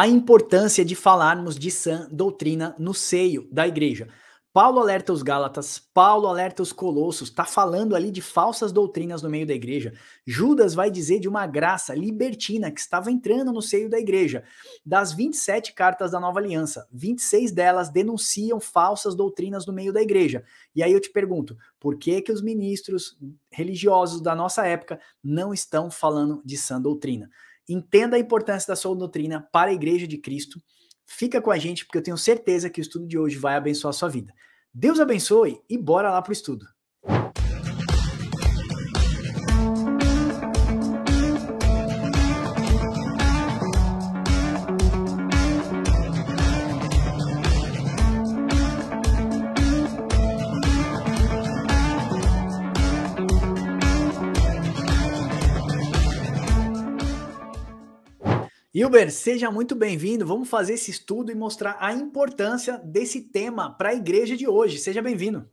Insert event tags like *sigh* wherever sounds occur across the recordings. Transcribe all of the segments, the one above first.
a importância de falarmos de sã doutrina no seio da igreja. Paulo alerta os Gálatas, Paulo alerta os Colossos, está falando ali de falsas doutrinas no meio da igreja. Judas vai dizer de uma graça libertina que estava entrando no seio da igreja. Das 27 cartas da nova aliança, 26 delas denunciam falsas doutrinas no meio da igreja. E aí eu te pergunto, por que que os ministros religiosos da nossa época não estão falando de sã doutrina? Entenda a importância da sua doutrina para a igreja de Cristo Fica com a gente porque eu tenho certeza que o estudo de hoje vai abençoar a sua vida. Deus abençoe e bora lá pro estudo. Hilber, seja muito bem-vindo. Vamos fazer esse estudo e mostrar a importância desse tema para a igreja de hoje. Seja bem-vindo.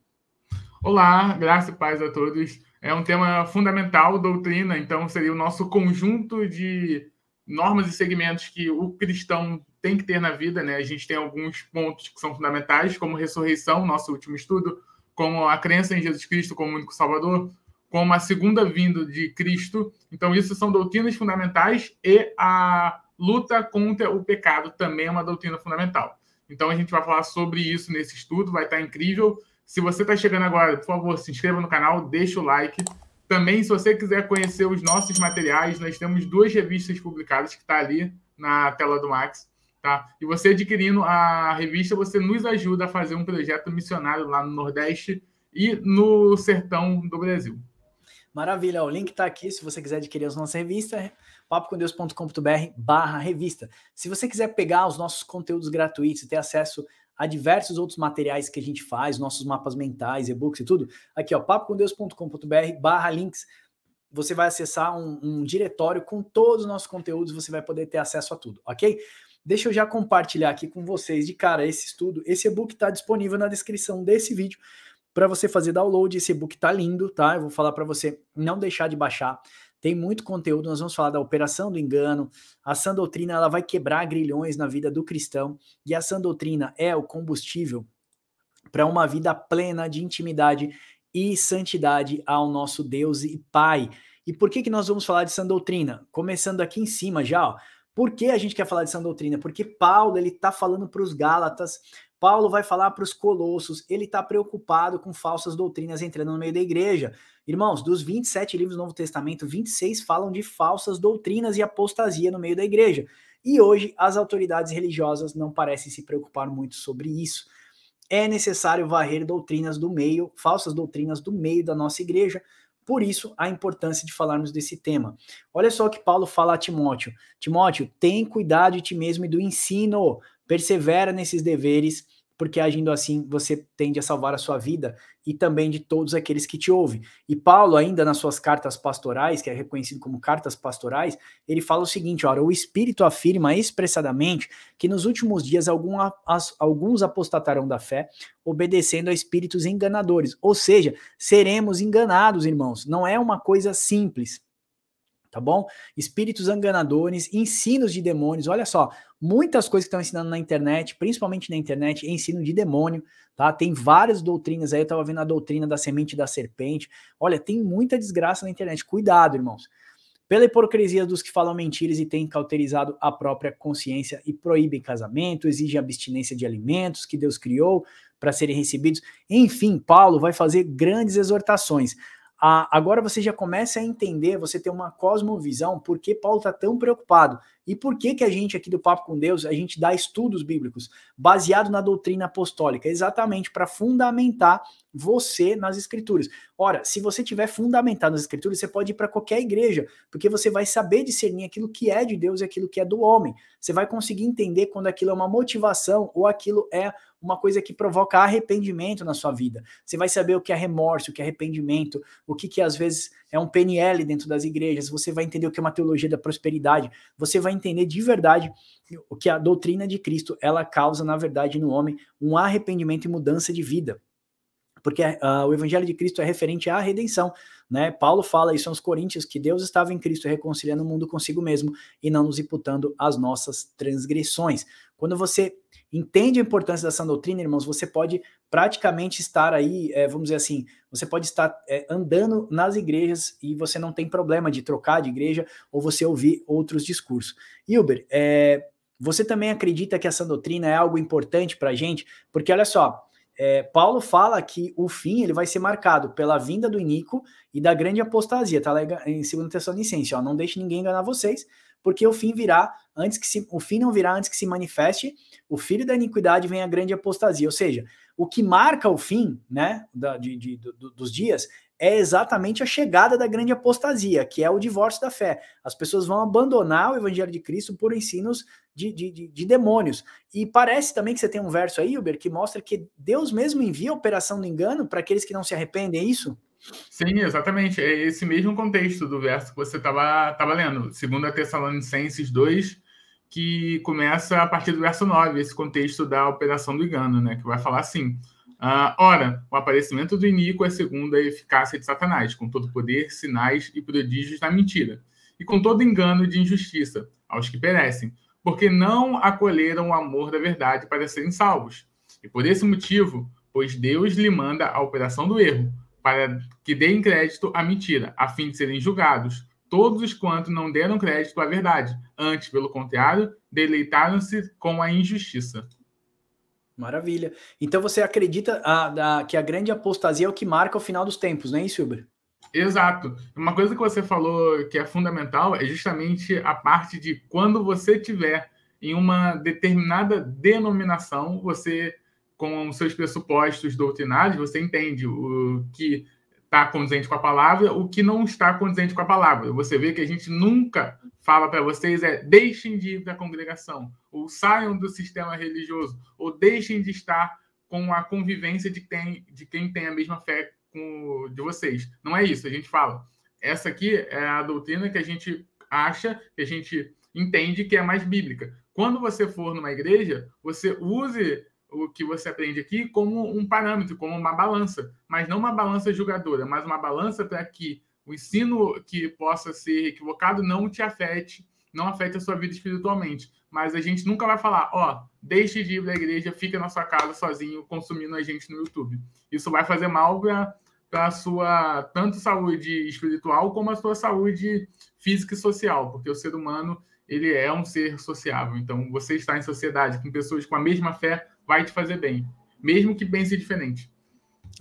Olá, graças e paz a todos. É um tema fundamental, doutrina, então seria o nosso conjunto de normas e segmentos que o cristão tem que ter na vida, né? A gente tem alguns pontos que são fundamentais, como ressurreição, nosso último estudo, como a crença em Jesus Cristo como único Salvador, como a segunda vinda de Cristo. Então, isso são doutrinas fundamentais e a luta contra o pecado também é uma doutrina fundamental. Então a gente vai falar sobre isso nesse estudo, vai estar incrível. Se você está chegando agora, por favor, se inscreva no canal, deixa o like. Também, se você quiser conhecer os nossos materiais, nós temos duas revistas publicadas que está ali na tela do Max. Tá? E você adquirindo a revista, você nos ajuda a fazer um projeto missionário lá no Nordeste e no sertão do Brasil. Maravilha, o link está aqui se você quiser adquirir as nossas revistas papocomdeus.com.br barra revista. Se você quiser pegar os nossos conteúdos gratuitos e ter acesso a diversos outros materiais que a gente faz, nossos mapas mentais, e-books e tudo, aqui ó, papocomdeus.com.br barra links, você vai acessar um, um diretório com todos os nossos conteúdos, você vai poder ter acesso a tudo, ok? Deixa eu já compartilhar aqui com vocês de cara esse estudo. Esse e-book está disponível na descrição desse vídeo para você fazer download. Esse e-book tá lindo, tá? Eu vou falar para você não deixar de baixar. Tem muito conteúdo, nós vamos falar da operação do engano. A sã doutrina ela vai quebrar grilhões na vida do cristão e a sã doutrina é o combustível para uma vida plena de intimidade e santidade ao nosso Deus e Pai. E por que que nós vamos falar de sã doutrina? Começando aqui em cima já, ó. Por que a gente quer falar de sã doutrina? Porque Paulo ele está falando para os Gálatas Paulo vai falar para os colossos, ele está preocupado com falsas doutrinas entrando no meio da igreja. Irmãos, dos 27 livros do Novo Testamento, 26 falam de falsas doutrinas e apostasia no meio da igreja. E hoje as autoridades religiosas não parecem se preocupar muito sobre isso. É necessário varrer doutrinas do meio, falsas doutrinas do meio da nossa igreja. Por isso, a importância de falarmos desse tema. Olha só o que Paulo fala a Timóteo: Timóteo, tem cuidado de ti mesmo e do ensino persevera nesses deveres, porque agindo assim você tende a salvar a sua vida e também de todos aqueles que te ouvem. E Paulo, ainda nas suas cartas pastorais, que é reconhecido como cartas pastorais, ele fala o seguinte: ora, o Espírito afirma expressadamente que nos últimos dias algum, as, alguns apostatarão da fé, obedecendo a espíritos enganadores. Ou seja, seremos enganados, irmãos. Não é uma coisa simples tá bom? Espíritos enganadores, ensinos de demônios, olha só, muitas coisas que estão ensinando na internet, principalmente na internet, é ensino de demônio, tá? Tem várias doutrinas aí, eu tava vendo a doutrina da semente da serpente. Olha, tem muita desgraça na internet. Cuidado, irmãos. Pela hipocrisia dos que falam mentiras e têm cauterizado a própria consciência e proíbem casamento, exigem abstinência de alimentos que Deus criou para serem recebidos. Enfim, Paulo vai fazer grandes exortações agora você já começa a entender, você tem uma cosmovisão, por que Paulo está tão preocupado e por que, que a gente aqui do Papo com Deus, a gente dá estudos bíblicos baseado na doutrina apostólica, exatamente para fundamentar você nas escrituras. Ora, se você tiver fundamentado nas escrituras, você pode ir para qualquer igreja, porque você vai saber discernir aquilo que é de Deus e aquilo que é do homem. Você vai conseguir entender quando aquilo é uma motivação ou aquilo é uma coisa que provoca arrependimento na sua vida. Você vai saber o que é remorso, o que é arrependimento, o que, que às vezes é um PNL dentro das igrejas, você vai entender o que é uma teologia da prosperidade, você vai entender de verdade o que a doutrina de Cristo ela causa, na verdade, no homem um arrependimento e mudança de vida. Porque uh, o evangelho de Cristo é referente à redenção. Né? Paulo fala isso aos Coríntios, que Deus estava em Cristo reconciliando o mundo consigo mesmo e não nos imputando as nossas transgressões. Quando você entende a importância dessa doutrina, irmãos, você pode praticamente estar aí, é, vamos dizer assim, você pode estar é, andando nas igrejas e você não tem problema de trocar de igreja ou você ouvir outros discursos. Hilber, é, você também acredita que essa doutrina é algo importante para a gente? Porque olha só, é, Paulo fala que o fim ele vai ser marcado pela vinda do Inico e da grande apostasia, tá lá em 2 Tessalonicenses, ó, não deixe ninguém enganar vocês, porque o fim virá antes que se, o fim não virá antes que se manifeste, o filho da iniquidade vem a grande apostasia, ou seja, o que marca o fim, né, da, de, de, do, dos dias é exatamente a chegada da grande apostasia, que é o divórcio da fé. As pessoas vão abandonar o evangelho de Cristo por ensinos de, de, de, de demônios. E parece também que você tem um verso aí, Uber, que mostra que Deus mesmo envia a operação do engano para aqueles que não se arrependem, é isso? Sim, exatamente. É esse mesmo contexto do verso que você estava tava lendo. 2 Tessalonicenses 2, que começa a partir do verso 9, esse contexto da operação do engano, né? Que vai falar assim Uh, ora, o aparecimento do iníquo é segundo a eficácia de Satanás, com todo poder, sinais e prodígios da mentira, e com todo engano de injustiça aos que perecem, porque não acolheram o amor da verdade para serem salvos. E por esse motivo, pois Deus lhe manda a operação do erro, para que deem crédito à mentira, a fim de serem julgados todos os quantos não deram crédito à verdade, antes, pelo contrário, deleitaram-se com a injustiça. Maravilha. Então você acredita a, a, que a grande apostasia é o que marca o final dos tempos, não é isso, Uber? Exato. Uma coisa que você falou que é fundamental é justamente a parte de quando você tiver em uma determinada denominação, você, com os seus pressupostos doutrinários, você entende o que está condizente com a palavra, o que não está condizente com a palavra. Você vê que a gente nunca fala para vocês é deixem de ir para a congregação, ou saiam do sistema religioso, ou deixem de estar com a convivência de, quem, de quem tem a mesma fé com, de vocês. Não é isso, a gente fala. Essa aqui é a doutrina que a gente acha, que a gente entende que é mais bíblica. Quando você for numa igreja, você use o que você aprende aqui como um parâmetro, como uma balança, mas não uma balança julgadora, mas uma balança para que o ensino que possa ser equivocado não te afete, não afete a sua vida espiritualmente. Mas a gente nunca vai falar, ó, deixe de ir para a igreja, fica na sua casa sozinho consumindo a gente no YouTube. Isso vai fazer mal para a sua tanto saúde espiritual como a sua saúde física e social, porque o ser humano ele é um ser sociável. Então, você está em sociedade com pessoas com a mesma fé vai te fazer bem, mesmo que pense diferente.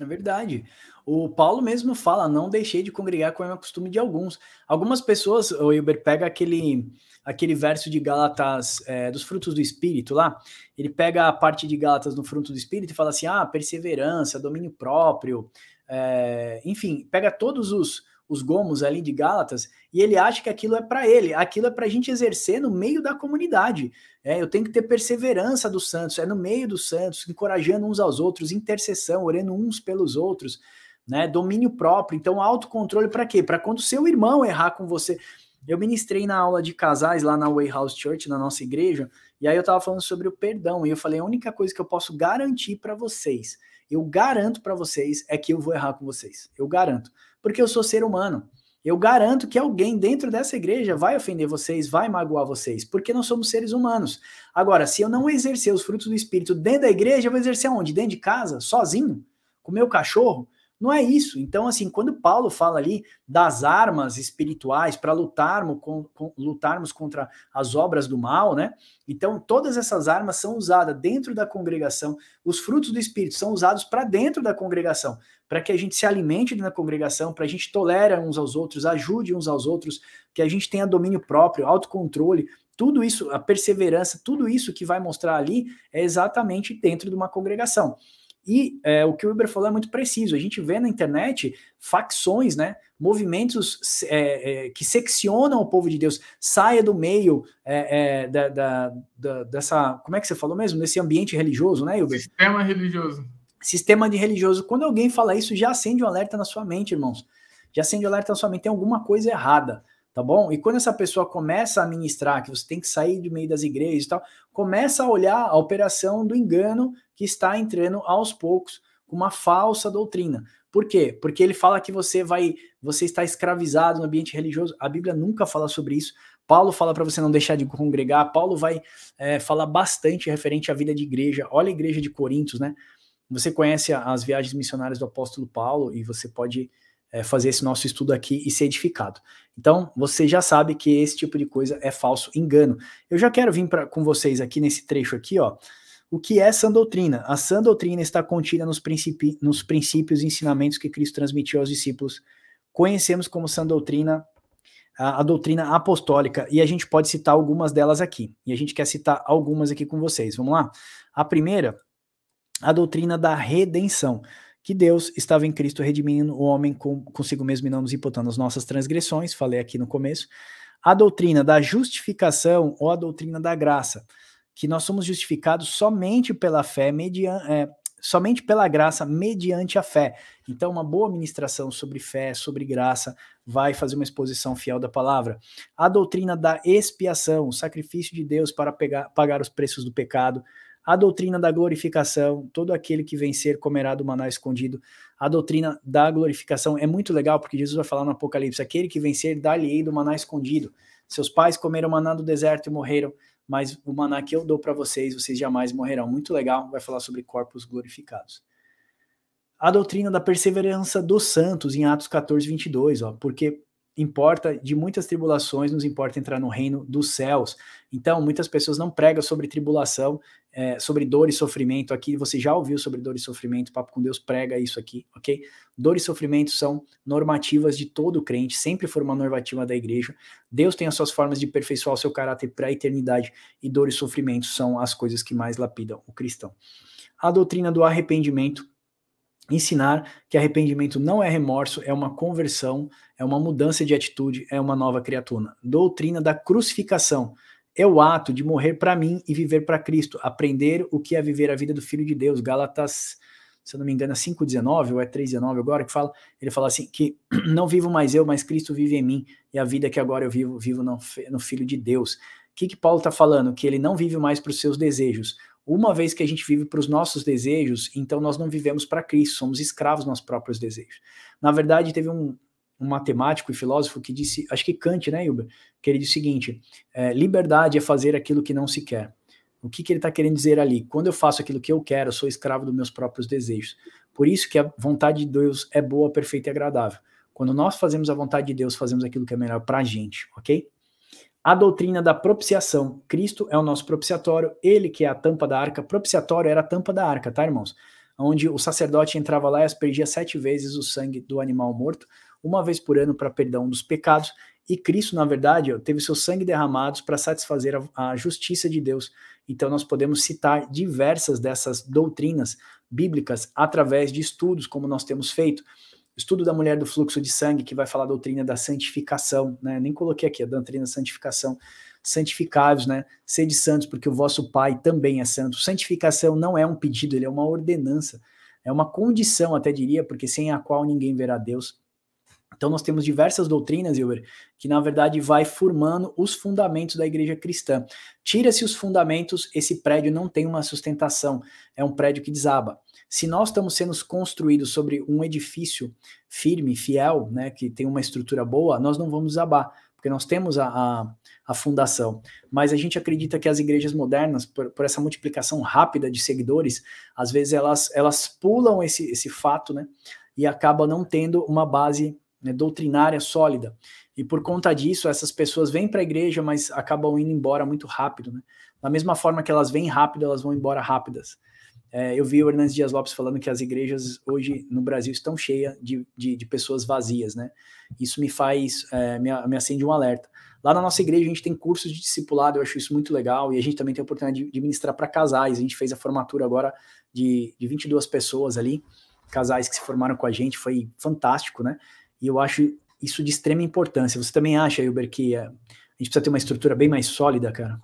É verdade. O Paulo mesmo fala: não deixei de congregar como é costume de alguns. Algumas pessoas, o Hilber pega aquele, aquele verso de Gálatas é, dos frutos do Espírito lá, ele pega a parte de Gálatas no fruto do Espírito e fala assim: ah, perseverança, domínio próprio, é, enfim, pega todos os, os gomos ali de Gálatas e ele acha que aquilo é para ele, aquilo é para a gente exercer no meio da comunidade. É, eu tenho que ter perseverança dos santos, é no meio dos santos, encorajando uns aos outros, intercessão, orando uns pelos outros, né? Domínio próprio. Então, autocontrole para quê? Para quando seu irmão errar com você. Eu ministrei na aula de casais lá na Way House Church, na nossa igreja, e aí eu estava falando sobre o perdão, e eu falei: a única coisa que eu posso garantir para vocês, eu garanto para vocês, é que eu vou errar com vocês. Eu garanto porque eu sou ser humano. Eu garanto que alguém dentro dessa igreja vai ofender vocês, vai magoar vocês, porque nós somos seres humanos. Agora, se eu não exercer os frutos do Espírito dentro da igreja, eu vou exercer onde? Dentro de casa, sozinho, com meu cachorro? Não é isso. Então, assim, quando Paulo fala ali das armas espirituais para lutarmos, com, com, lutarmos contra as obras do mal, né? Então, todas essas armas são usadas dentro da congregação, os frutos do Espírito são usados para dentro da congregação, para que a gente se alimente na congregação, para a gente tolere uns aos outros, ajude uns aos outros, que a gente tenha domínio próprio, autocontrole, tudo isso, a perseverança, tudo isso que vai mostrar ali é exatamente dentro de uma congregação. E é, o que o Uber falou é muito preciso. A gente vê na internet facções, né? Movimentos é, é, que seccionam o povo de Deus. Saia do meio é, é, da, da, da, dessa. Como é que você falou mesmo? Desse ambiente religioso, né, Uber? Sistema religioso. Sistema de religioso. Quando alguém fala isso, já acende um alerta na sua mente, irmãos. Já acende um alerta na sua mente. Tem alguma coisa errada tá bom? E quando essa pessoa começa a ministrar que você tem que sair do meio das igrejas e tal, começa a olhar a operação do engano que está entrando aos poucos com uma falsa doutrina. Por quê? Porque ele fala que você vai, você está escravizado no ambiente religioso. A Bíblia nunca fala sobre isso. Paulo fala para você não deixar de congregar. Paulo vai é, falar bastante referente à vida de igreja. Olha a igreja de Coríntios, né? Você conhece as viagens missionárias do apóstolo Paulo e você pode é, fazer esse nosso estudo aqui e ser edificado. Então, você já sabe que esse tipo de coisa é falso engano. Eu já quero vir pra, com vocês aqui nesse trecho aqui, ó. O que é sã doutrina? A sã doutrina está contida nos, principi nos princípios e ensinamentos que Cristo transmitiu aos discípulos. Conhecemos como sã doutrina a, a, doutrina apostólica, e a gente pode citar algumas delas aqui. E a gente quer citar algumas aqui com vocês. Vamos lá? A primeira, a doutrina da redenção que Deus estava em Cristo redimindo o homem com, consigo mesmo e não nos imputando as nossas transgressões, falei aqui no começo. A doutrina da justificação ou a doutrina da graça, que nós somos justificados somente pela fé, mediante, é, somente pela graça, mediante a fé. Então, uma boa ministração sobre fé, sobre graça, vai fazer uma exposição fiel da palavra. A doutrina da expiação, o sacrifício de Deus para pegar, pagar os preços do pecado a doutrina da glorificação, todo aquele que vencer comerá do maná escondido. A doutrina da glorificação é muito legal, porque Jesus vai falar no Apocalipse: aquele que vencer, dá-lhe-ei do maná escondido. Seus pais comeram maná do deserto e morreram, mas o maná que eu dou para vocês, vocês jamais morrerão. Muito legal, vai falar sobre corpos glorificados. A doutrina da perseverança dos santos, em Atos 14, 22, ó, porque importa, de muitas tribulações, nos importa entrar no reino dos céus. Então, muitas pessoas não pregam sobre tribulação, é, sobre dor e sofrimento aqui. Você já ouviu sobre dor e sofrimento, Papo com Deus prega isso aqui, ok? Dor e sofrimento são normativas de todo crente, sempre foram uma normativa da igreja. Deus tem as suas formas de aperfeiçoar o seu caráter para a eternidade, e dor e sofrimento são as coisas que mais lapidam o cristão. A doutrina do arrependimento ensinar que arrependimento não é remorso, é uma conversão, é uma mudança de atitude, é uma nova criatura. Doutrina da crucificação é o ato de morrer para mim e viver para Cristo, aprender o que é viver a vida do Filho de Deus. Gálatas, se eu não me engano, é 5,19 ou é 3,19 agora que fala, ele fala assim, que *clears throat* não vivo mais eu, mas Cristo vive em mim, e a vida que agora eu vivo, vivo no, no Filho de Deus. O que, que Paulo está falando? Que ele não vive mais para os seus desejos. Uma vez que a gente vive para os nossos desejos, então nós não vivemos para Cristo, somos escravos dos nossos próprios desejos. Na verdade, teve um, um matemático e filósofo que disse, acho que Kant, né, Hilber, que ele disse o seguinte: é, liberdade é fazer aquilo que não se quer. O que, que ele está querendo dizer ali? Quando eu faço aquilo que eu quero, eu sou escravo dos meus próprios desejos. Por isso que a vontade de Deus é boa, perfeita e agradável. Quando nós fazemos a vontade de Deus, fazemos aquilo que é melhor para a gente, ok? a doutrina da propiciação. Cristo é o nosso propiciatório, ele que é a tampa da arca. Propiciatório era a tampa da arca, tá, irmãos? Onde o sacerdote entrava lá e aspergia sete vezes o sangue do animal morto, uma vez por ano para perdão dos pecados. E Cristo, na verdade, teve seu sangue derramado para satisfazer a, a justiça de Deus. Então, nós podemos citar diversas dessas doutrinas bíblicas através de estudos, como nós temos feito estudo da mulher do fluxo de sangue, que vai falar a doutrina da santificação, né? Nem coloquei aqui a doutrina da santificação. Santificados, né? Sede santos, porque o vosso Pai também é santo. Santificação não é um pedido, ele é uma ordenança. É uma condição, até diria, porque sem a qual ninguém verá Deus. Então nós temos diversas doutrinas, Wilber, que na verdade vai formando os fundamentos da igreja cristã. Tira-se os fundamentos, esse prédio não tem uma sustentação, é um prédio que desaba. Se nós estamos sendo construídos sobre um edifício firme, fiel, né, que tem uma estrutura boa, nós não vamos desabar, porque nós temos a, a, a fundação. Mas a gente acredita que as igrejas modernas, por, por, essa multiplicação rápida de seguidores, às vezes elas, elas pulam esse, esse fato, né, e acabam não tendo uma base né, doutrinária sólida. E por conta disso, essas pessoas vêm para a igreja, mas acabam indo embora muito rápido. Né? Da mesma forma que elas vêm rápido, elas vão embora rápidas. É, eu vi o Hernandes Dias Lopes falando que as igrejas hoje no Brasil estão cheias de, de, de pessoas vazias, né? Isso me faz, é, me, me, acende um alerta. Lá na nossa igreja a gente tem cursos de discipulado, eu acho isso muito legal, e a gente também tem a oportunidade de, de ministrar para casais. A gente fez a formatura agora de, de 22 pessoas ali, casais que se formaram com a gente, foi fantástico, né? E eu acho isso de extrema importância. Você também acha, Hilber, que é, a gente precisa ter uma estrutura bem mais sólida, cara?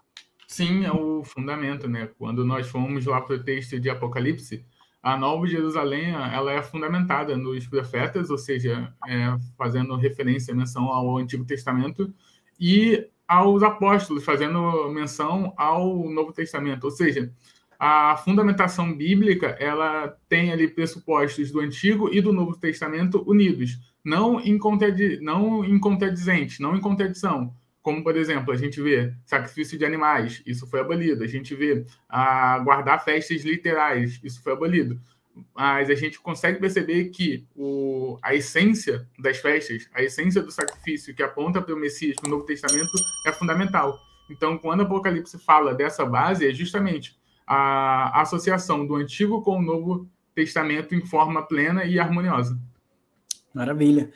Sim, é o fundamento, né? Quando nós fomos lá para o texto de Apocalipse, a Nova Jerusalém ela é fundamentada nos profetas, ou seja, é, fazendo referência, menção ao Antigo Testamento, e aos apóstolos, fazendo menção ao Novo Testamento. Ou seja, a fundamentação bíblica ela tem ali pressupostos do Antigo e do Novo Testamento unidos, não em, contradi não em contradizente, não em contradição. Como, por exemplo, a gente vê sacrifício de animais, isso foi abolido. A gente vê a guardar festas literais, isso foi abolido. Mas a gente consegue perceber que o, a essência das festas, a essência do sacrifício que aponta para o Messias no Novo Testamento é fundamental. Então, quando o Apocalipse fala dessa base, é justamente a associação do Antigo com o Novo Testamento em forma plena e harmoniosa. Maravilha.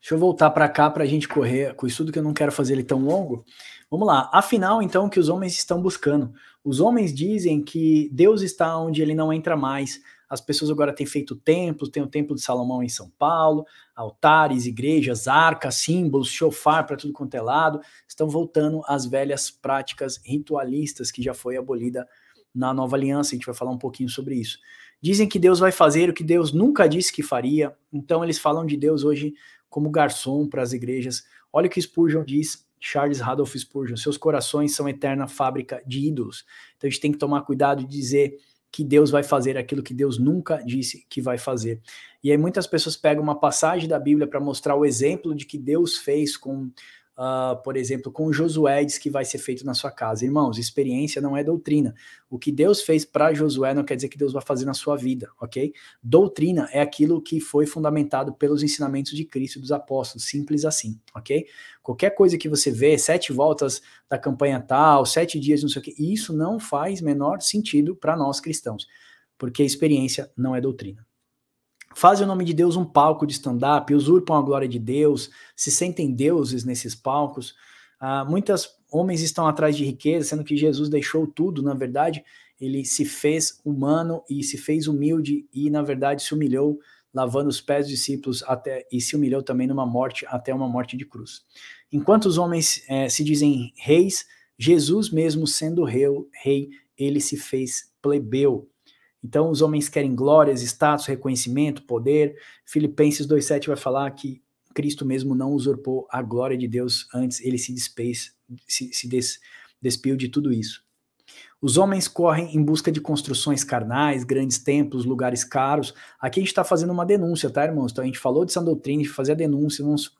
Deixa eu voltar para cá para a gente correr com isso tudo que eu não quero fazer ele tão longo. Vamos lá. Afinal, então, que os homens estão buscando? Os homens dizem que Deus está onde ele não entra mais. As pessoas agora têm feito templos, tem o Templo de Salomão em São Paulo, altares, igrejas, arcas, símbolos, chofar para tudo quanto é lado. Estão voltando às velhas práticas ritualistas que já foi abolida na nova aliança, a gente vai falar um pouquinho sobre isso. Dizem que Deus vai fazer o que Deus nunca disse que faria, então eles falam de Deus hoje como garçom para as igrejas. Olha o que Spurgeon diz, Charles Radolph Spurgeon: seus corações são eterna fábrica de ídolos. Então a gente tem que tomar cuidado de dizer que Deus vai fazer aquilo que Deus nunca disse que vai fazer. E aí muitas pessoas pegam uma passagem da Bíblia para mostrar o exemplo de que Deus fez com uh, por exemplo, com Josué diz que vai ser feito na sua casa. Irmãos, experiência não é doutrina. O que Deus fez para Josué não quer dizer que Deus vai fazer na sua vida, ok? Doutrina é aquilo que foi fundamentado pelos ensinamentos de Cristo e dos apóstolos, simples assim, ok? Qualquer coisa que você vê, sete voltas da campanha tal, sete dias, não sei o que, isso não faz menor sentido para nós cristãos, porque experiência não é doutrina fazem o nome de Deus um palco de stand-up, usurpam a glória de Deus, se sentem deuses nesses palcos. Uh, muitos homens estão atrás de riqueza, sendo que Jesus deixou tudo, na verdade, ele se fez humano e se fez humilde e, na verdade, se humilhou, lavando os pés dos discípulos até e se humilhou também numa morte, até uma morte de cruz. Enquanto os homens eh, se dizem reis, Jesus mesmo sendo rei, rei, ele se fez plebeu. Então, os homens querem glórias, status, reconhecimento, poder. Filipenses 2,7 vai falar que Cristo mesmo não usurpou a glória de Deus, antes ele se despez, se, se des, despiu de tudo isso. Os homens correm em busca de construções carnais, grandes templos, lugares caros. Aqui a gente está fazendo uma denúncia, tá, irmãos? Então a gente falou de Sã Doutrina, de fazer a denúncia, vamos,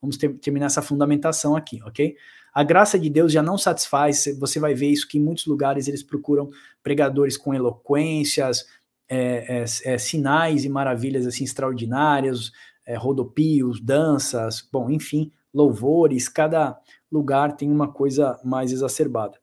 vamos ter, terminar essa fundamentação aqui, ok? A graça de Deus já não satisfaz, você vai ver isso que em muitos lugares eles procuram pregadores com eloquências, é, é, é, sinais e maravilhas assim extraordinárias, é, rodopios, danças, bom, enfim, louvores, cada lugar tem uma coisa mais exacerbada.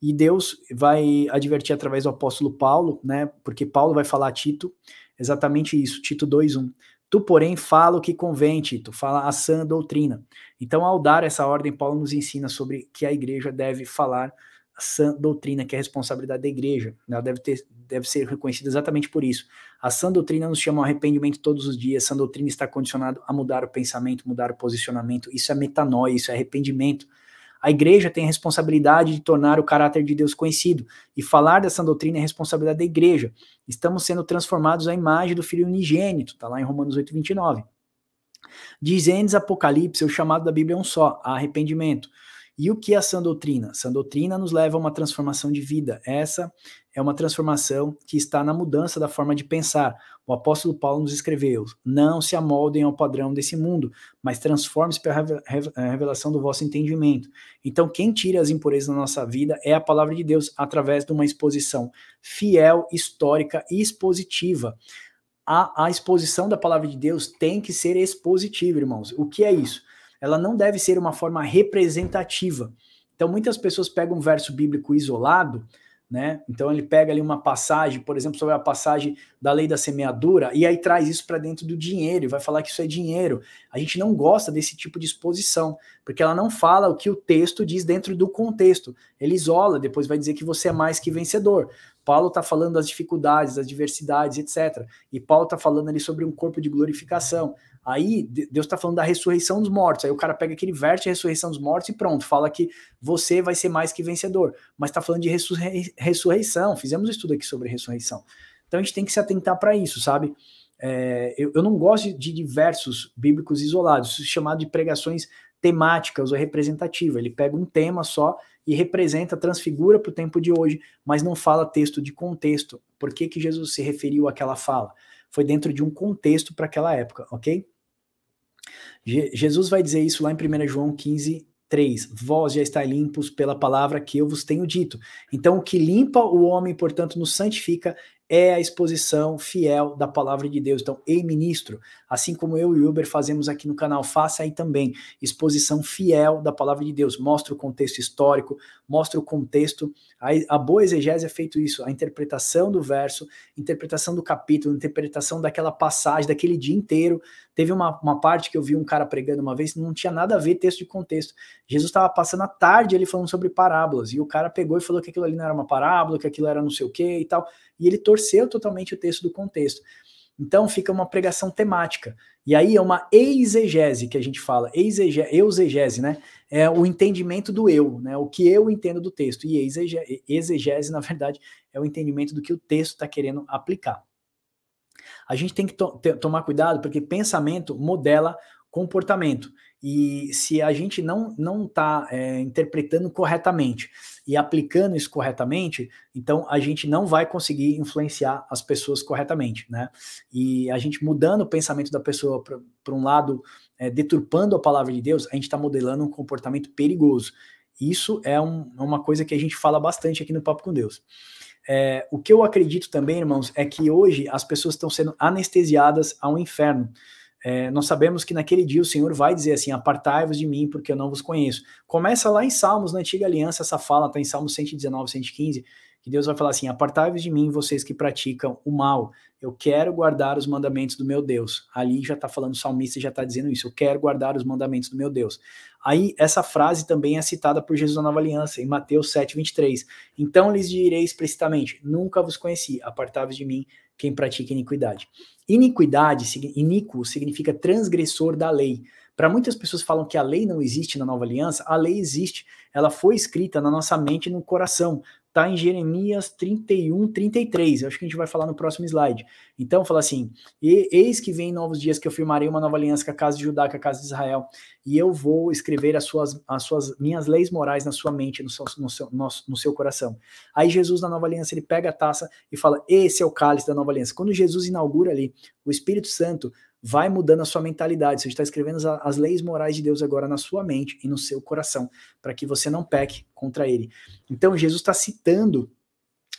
E Deus vai advertir através do apóstolo Paulo, né? Porque Paulo vai falar a Tito exatamente isso, Tito 2:1. Tu, porém, fala o que convém, Tito, fala a sã doutrina. Então, ao dar essa ordem, Paulo nos ensina sobre que a igreja deve falar a sã doutrina, que é a responsabilidade da igreja. Ela deve, ter, deve ser reconhecida exatamente por isso. A sã doutrina nos chama ao arrependimento todos os dias. A sã doutrina está condicionada a mudar o pensamento, mudar o posicionamento. Isso é metanoia, isso é arrependimento. A igreja tem a responsabilidade de tornar o caráter de Deus conhecido. E falar dessa doutrina é responsabilidade da igreja. Estamos sendo transformados à imagem do Filho unigênito, está lá em Romanos 8, 29. Diz Apocalipse, o chamado da Bíblia é um só, arrependimento. E o que é a sã doutrina? Sã doutrina nos leva a uma transformação de vida. Essa é uma transformação que está na mudança da forma de pensar. O apóstolo Paulo nos escreveu: Não se amoldem ao padrão desse mundo, mas transforme-se pela revelação do vosso entendimento. Então, quem tira as impurezas da nossa vida é a palavra de Deus, através de uma exposição fiel, histórica e expositiva. A, a exposição da palavra de Deus tem que ser expositiva, irmãos. O que é isso? Ela não deve ser uma forma representativa. Então, muitas pessoas pegam um verso bíblico isolado, né? Então, ele pega ali uma passagem, por exemplo, sobre a passagem da lei da semeadura, e aí traz isso para dentro do dinheiro, e vai falar que isso é dinheiro. A gente não gosta desse tipo de exposição, porque ela não fala o que o texto diz dentro do contexto. Ele isola, depois vai dizer que você é mais que vencedor. Paulo está falando das dificuldades, das diversidades, etc. E Paulo está falando ali sobre um corpo de glorificação. Aí Deus está falando da ressurreição dos mortos. Aí o cara pega aquele de ressurreição dos mortos e pronto, fala que você vai ser mais que vencedor. Mas está falando de ressurrei ressurreição. Fizemos um estudo aqui sobre ressurreição. Então a gente tem que se atentar para isso, sabe? É, eu, eu, não gosto de, de versos bíblicos isolados, é chamado de pregações temáticas ou representativas. Ele pega um tema só e representa, transfigura para o tempo de hoje, mas não fala texto de contexto. Por que, que Jesus se referiu àquela fala? Foi dentro de um contexto para aquela época, ok? Je Jesus vai dizer isso lá em 1 João 15, 3. Vós já estáis limpos pela palavra que eu vos tenho dito. Então, o que limpa o homem, portanto, nos santifica, é a exposição fiel da palavra de Deus. Então, ei ministro, assim como eu e o Uber fazemos aqui no canal, faça aí também exposição fiel da palavra de Deus. Mostra o contexto histórico, mostra o contexto. A, a boa exegese é feito isso, a interpretação do verso, interpretação do capítulo, interpretação daquela passagem, daquele dia inteiro. Teve uma, uma parte que eu vi um cara pregando uma vez, não tinha nada a ver texto de contexto. Jesus estava passando a tarde ele falando sobre parábolas, e o cara pegou e falou que aquilo ali não era uma parábola, que aquilo era não sei o que e tal e ele torceu totalmente o texto do contexto. Então fica uma pregação temática. E aí é uma exegese que a gente fala, exegese, eusegese, né? É o entendimento do eu, né? O que eu entendo do texto. E exegese, exegese na verdade, é o entendimento do que o texto está querendo aplicar. A gente tem que to tomar cuidado porque pensamento modela comportamento. E se a gente não não está é, interpretando corretamente e aplicando isso corretamente, então a gente não vai conseguir influenciar as pessoas corretamente, né? E a gente mudando o pensamento da pessoa para um lado, é, deturpando a palavra de Deus, a gente está modelando um comportamento perigoso. Isso é um, é uma coisa que a gente fala bastante aqui no Papo com Deus. É, o que eu acredito também, irmãos, é que hoje as pessoas estão sendo anestesiadas ao inferno é, nós sabemos que naquele dia o Senhor vai dizer assim: apartai-vos de mim, porque eu não vos conheço. Começa lá em Salmos, na antiga aliança, essa fala está em Salmos 119, 115, que Deus vai falar assim: apartai-vos de mim, vocês que praticam o mal. Eu quero guardar os mandamentos do meu Deus. Ali já está falando, o salmista já está dizendo isso: eu quero guardar os mandamentos do meu Deus. Aí, essa frase também é citada por Jesus na Nova Aliança, em Mateus 7, 23. Então lhes direi explicitamente: nunca vos conheci, apartai-vos de mim, quem pratica iniquidade. Iniquidade, iníquo, significa transgressor da lei. Para muitas pessoas falam que a lei não existe na nova aliança, a lei existe. Ela foi escrita na nossa mente e no coração. Está em Jeremias 31, 33. Eu acho que a gente vai falar no próximo slide. Então, fala assim: Eis que vem novos dias que eu firmarei uma nova aliança com a casa de Judá, com a casa de Israel, e eu vou escrever as suas, as suas minhas leis morais na sua mente, no seu, no seu, no, no seu coração. Aí Jesus, na nova aliança, ele pega a taça e fala: Esse é o cálice da nova aliança. Quando Jesus inaugura ali, o Espírito Santo vai mudando a sua mentalidade. Você está escrevendo as, as, leis morais de Deus agora na sua mente e no seu coração, para que você não peque contra ele. Então, Jesus está citando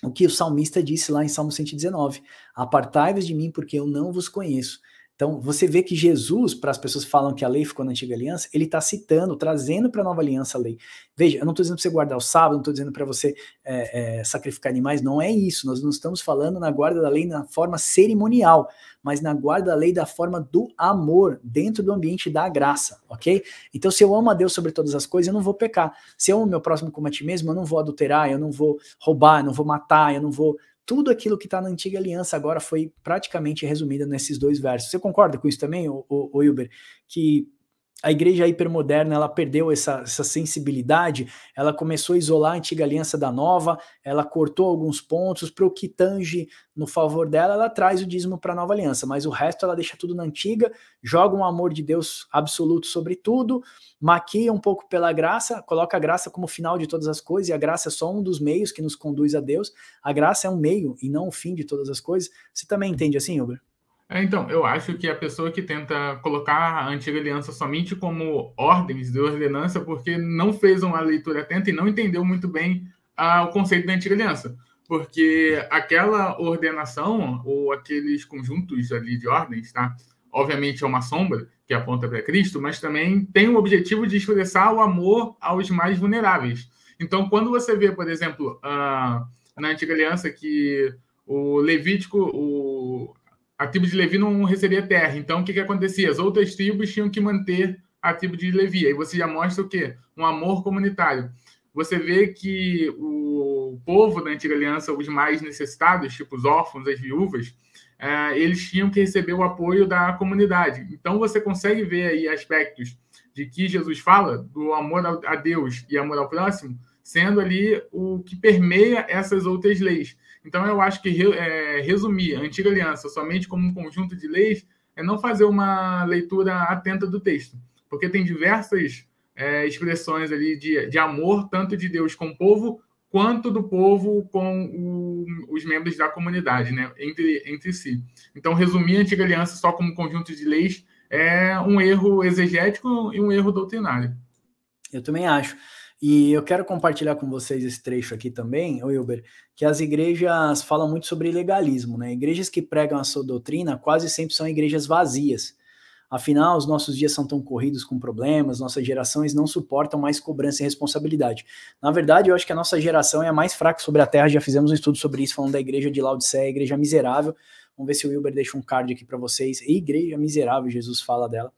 o que o salmista disse lá em Salmo 119: Apartai-vos de mim, porque eu não vos conheço. Então, você vê que Jesus, para as pessoas que falam que a lei ficou na antiga aliança, ele está citando, trazendo para a nova aliança a lei. Veja, eu não estou dizendo para você guardar o sábado, não estou dizendo para você é, é, sacrificar animais, não é isso. Nós não estamos falando na guarda da lei na forma cerimonial, mas na guarda da lei da forma do amor, dentro do ambiente da graça, ok? Então, se eu amo a Deus sobre todas as coisas, eu não vou pecar. Se eu amo meu próximo como a ti mesmo, eu não vou adulterar, eu não vou roubar, eu não vou matar, eu não vou tudo aquilo que está na antiga aliança agora foi praticamente resumido nesses dois versos. Você concorda com isso também, o, o? Que a igreja hipermoderna ela perdeu essa, essa, sensibilidade, ela começou a isolar a antiga aliança da nova, ela cortou alguns pontos para o que tange no favor dela, ela traz o dízimo para a nova aliança, mas o resto ela deixa tudo na antiga, joga um amor de Deus absoluto sobre tudo, maquia um pouco pela graça, coloca a graça como final de todas as coisas, e a graça é só um dos meios que nos conduz a Deus, a graça é um meio e não o fim de todas as coisas. Você também entende assim, Uber? É, então, eu acho que a pessoa que tenta colocar a antiga aliança somente como ordens de ordenança, porque não fez uma leitura atenta e não entendeu muito bem ah, o conceito da antiga aliança. Porque aquela ordenação, ou aqueles conjuntos ali de ordens, tá? Obviamente é uma sombra que aponta para Cristo, mas também tem o objetivo de expressar o amor aos mais vulneráveis. Então, quando você vê, por exemplo, ah, na antiga aliança que o Levítico, o, a tribo de Levi não recebia terra. Então, o que, que acontecia? As outras tribos tinham que manter a tribo de Levi. Aí você já mostra o quê? Um amor comunitário. Você vê que o povo da antiga aliança, os mais necessitados, tipo os órfãos, as viúvas, é, eles tinham que receber o apoio da comunidade. Então, você consegue ver aí aspectos de que Jesus fala do amor a Deus e amor ao próximo, sendo ali o que permeia essas outras leis. Então, eu acho que é, resumir a antiga aliança somente como um conjunto de leis é não fazer uma leitura atenta do texto, porque tem diversas é, expressões ali de, de amor, tanto de Deus com o povo, quanto do povo com o, os membros da comunidade, né, entre, entre si. Então, resumir a antiga aliança só como conjunto de leis é um erro exegético e um erro doutrinário. Eu também acho. E eu quero compartilhar com vocês esse trecho aqui também, Wilber, que as igrejas falam muito sobre legalismo, né? Igrejas que pregam a sua doutrina quase sempre são igrejas vazias. Afinal, os nossos dias são tão corridos com problemas, nossas gerações não suportam mais cobrança e responsabilidade. Na verdade, eu acho que a nossa geração é a mais fraca sobre a Terra. Já fizemos um estudo sobre isso, falando da igreja de Laodiceia, a igreja miserável. Vamos ver se o Wilber deixa um card aqui para vocês. Igreja miserável, Jesus fala dela.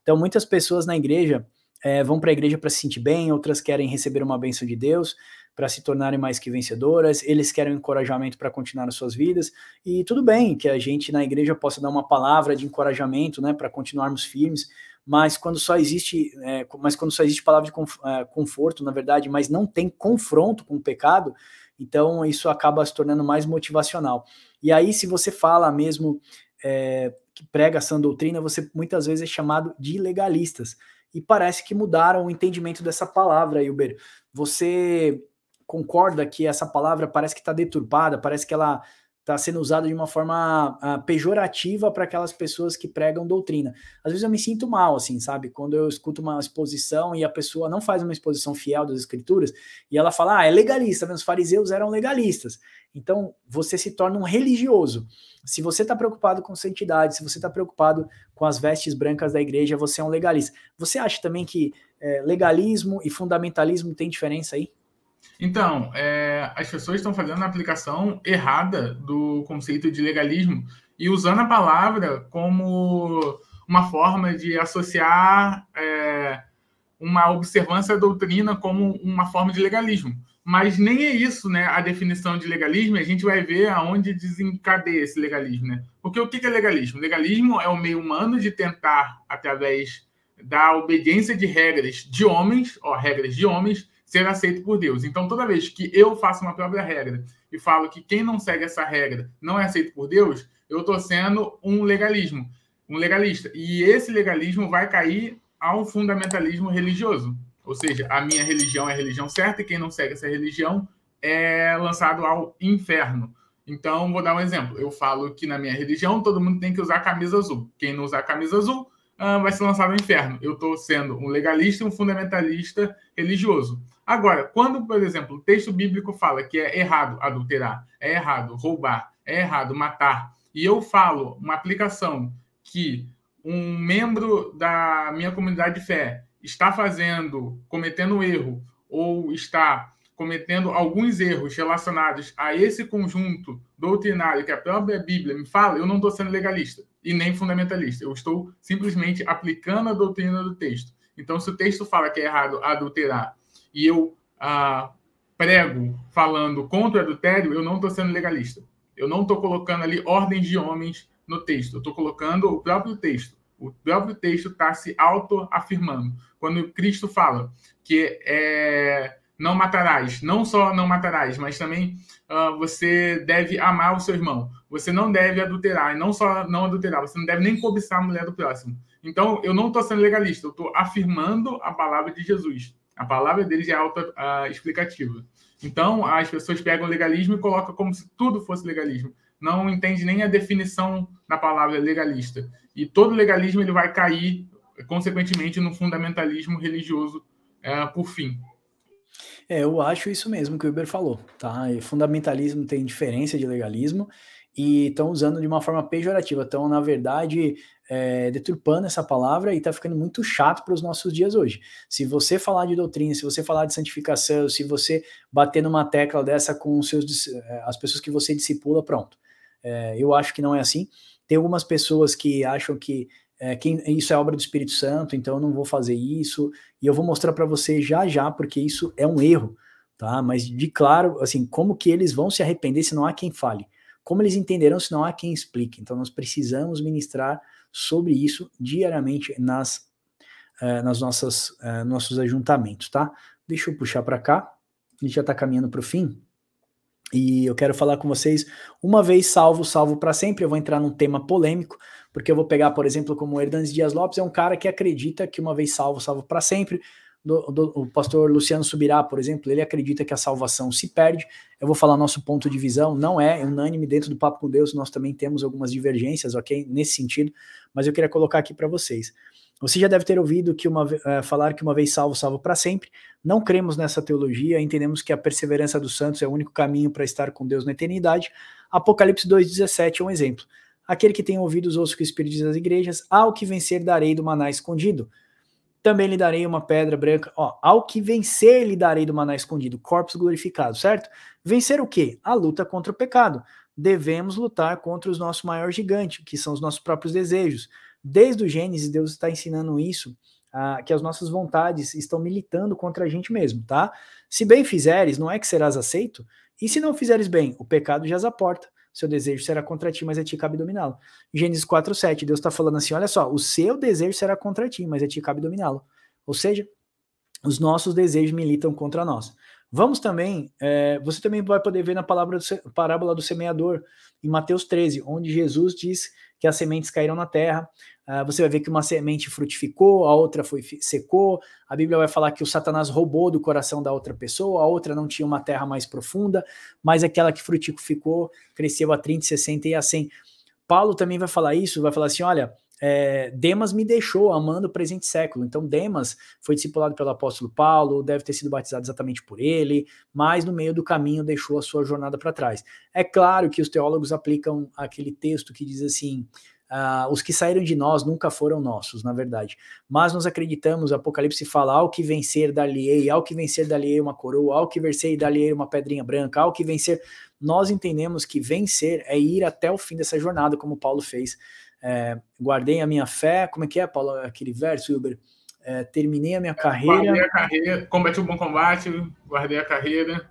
Então, muitas pessoas na igreja é, vão para a igreja para se sentir bem, outras querem receber uma bênção de Deus para se tornarem mais que vencedoras, eles querem encorajamento para continuar as suas vidas, e tudo bem que a gente na igreja possa dar uma palavra de encorajamento, né, para continuarmos firmes, mas quando só existe, é, mas quando só existe palavra de é, conforto, na verdade, mas não tem confronto com o pecado, então isso acaba se tornando mais motivacional. E aí, se você fala mesmo é, que prega essa doutrina, você muitas vezes é chamado de legalistas e parece que mudaram o entendimento dessa palavra, Hilber. Você concorda que essa palavra parece que está deturpada, parece que ela está sendo usada de uma forma uh, pejorativa para aquelas pessoas que pregam doutrina. Às vezes eu me sinto mal, assim, sabe? Quando eu escuto uma exposição e a pessoa não faz uma exposição fiel das escrituras e ela fala, ah, é legalista, os fariseus eram legalistas. Então você se torna um religioso. Se você está preocupado com santidade, se você está preocupado com as vestes brancas da igreja, você é um legalista. Você acha também que é, legalismo e fundamentalismo tem diferença aí? Então, é, as pessoas estão fazendo a aplicação errada do conceito de legalismo e usando a palavra como uma forma de associar é, uma observância da doutrina como uma forma de legalismo. Mas nem é isso, né? A definição de legalismo, a gente vai ver aonde desencadeia esse legalismo, né? Porque o que é legalismo? Legalismo é o meio humano de tentar, através da obediência de regras de homens, ó, regras de homens, ser aceito por Deus. Então, toda vez que eu faço uma própria regra e falo que quem não segue essa regra não é aceito por Deus, eu estou sendo um legalismo, um legalista. E esse legalismo vai cair ao fundamentalismo religioso. Ou seja, a minha religião é a religião certa e quem não segue essa religião é lançado ao inferno. Então, vou dar um exemplo. Eu falo que na minha religião todo mundo tem que usar camisa azul. Quem não usar camisa azul uh, vai ser lançado ao inferno. Eu estou sendo um legalista e um fundamentalista religioso. Agora, quando, por exemplo, o texto bíblico fala que é errado adulterar, é errado roubar, é errado matar, e eu falo uma aplicação que um membro da minha comunidade de fé está fazendo, cometendo erro, ou está cometendo alguns erros relacionados a esse conjunto doutrinário que a própria Bíblia me fala, eu não estou sendo legalista e nem fundamentalista. Eu estou simplesmente aplicando a doutrina do texto. Então, se o texto fala que é errado adulterar e eu ah, prego falando contra o adultério, eu não estou sendo legalista. Eu não estou colocando ali ordens de homens no texto. Eu estou colocando o próprio texto. O próprio texto está se autoafirmando. Quando Cristo fala que é, não matarás, não só não matarás, mas também uh, você deve amar o seu irmão. Você não deve adulterar, e não só não adulterar, você não deve nem cobiçar a mulher do próximo. Então, eu não estou sendo legalista, eu estou afirmando a palavra de Jesus. A palavra dele é auto-explicativa. Então, as pessoas pegam legalismo e colocam como se tudo fosse legalismo. Não entende nem a definição da palavra legalista. E todo legalismo ele vai cair, consequentemente, no fundamentalismo religioso é, por fim. É, eu acho isso mesmo que o Uber falou, tá? E fundamentalismo tem diferença de legalismo e estão usando de uma forma pejorativa. Estão, na verdade, é, deturpando essa palavra e está ficando muito chato para os nossos dias hoje. Se você falar de doutrina, se você falar de santificação, se você bater numa tecla dessa com seus, é, as pessoas que você discipula, pronto. É, eu acho que não é assim. Tem algumas pessoas que acham que é, quem, isso é obra do Espírito Santo, então eu não vou fazer isso, e eu vou mostrar para você já já, porque isso é um erro, tá? Mas de claro, assim, como que eles vão se arrepender se não há quem fale? Como eles entenderão se não há quem explique? Então nós precisamos ministrar sobre isso diariamente nas, uh, nas nossas uh, nossos ajuntamentos, tá? Deixa eu puxar para cá. A gente já está caminhando para o fim. E eu quero falar com vocês, uma vez salvo, salvo para sempre. Eu vou entrar num tema polêmico, porque eu vou pegar, por exemplo, como Herdanes Dias Lopes, é um cara que acredita que uma vez salvo, salvo para sempre. do, do, o pastor Luciano Subirá, por exemplo, ele acredita que a salvação se perde. Eu vou falar nosso ponto de visão, não é unânime dentro do Papo com Deus, nós também temos algumas divergências, ok? Nesse sentido, mas eu queria colocar aqui para vocês. Você já deve ter ouvido que uma, uh, falar que uma vez salvo, salvo para sempre. Não cremos nessa teologia, entendemos que a perseverança dos santos é o único caminho para estar com Deus na eternidade. Apocalipse 2,17 é um exemplo. Aquele que tem ouvidos, ouça o que o Espírito diz às igrejas, ao que vencer darei do maná escondido. Também lhe darei uma pedra branca. Ó, ao que vencer lhe darei do maná escondido, corpos glorificado, certo? Vencer o quê? A luta contra o pecado. Devemos lutar contra os nossos maiores gigantes, que são os nossos próprios desejos. Desde o Gênesis, Deus está ensinando isso, ah, que as nossas vontades estão militando contra a gente mesmo, tá? Se bem fizeres, não é que serás aceito, e se não fizeres bem, o pecado já a porta. Seu desejo será contra ti, mas a ti cabe dominá-lo. Gênesis 4:7, Deus está falando assim: olha só, o seu desejo será contra ti, mas a ti cabe dominá-lo. Ou seja, os nossos desejos militam contra nós. Vamos também, é, você também vai poder ver na palavra do, parábola do semeador, em Mateus 13, onde Jesus diz que as sementes caíram na terra. Uh, você vai ver que uma semente frutificou, a outra foi secou. A Bíblia vai falar que o Satanás roubou do coração da outra pessoa, a outra não tinha uma terra mais profunda, mas aquela que frutificou cresceu a 30, 60 e a 100. Paulo também vai falar isso, vai falar assim: olha, é, Demas me deixou amando o presente século. Então, Demas foi discipulado pelo apóstolo Paulo, deve ter sido batizado exatamente por ele, mas no meio do caminho deixou a sua jornada para trás. É claro que os teólogos aplicam aquele texto que diz assim: Uh, os que saíram de nós nunca foram nossos, na verdade. Mas nós acreditamos, Apocalipse fala, ao que vencer, dar-lhe-ei, ao que vencer, dar-lhe-ei uma coroa, ao que vencer, dar-lhe-ei uma pedrinha branca, ao que vencer. Nós entendemos que vencer é ir até o fim dessa jornada, como Paulo fez é, guardei a minha fé, como é que é, Paulo, aquele verso, Wilber? É, terminei a minha carreira. Guardei a carreira, combati o um bom combate, guardei a carreira.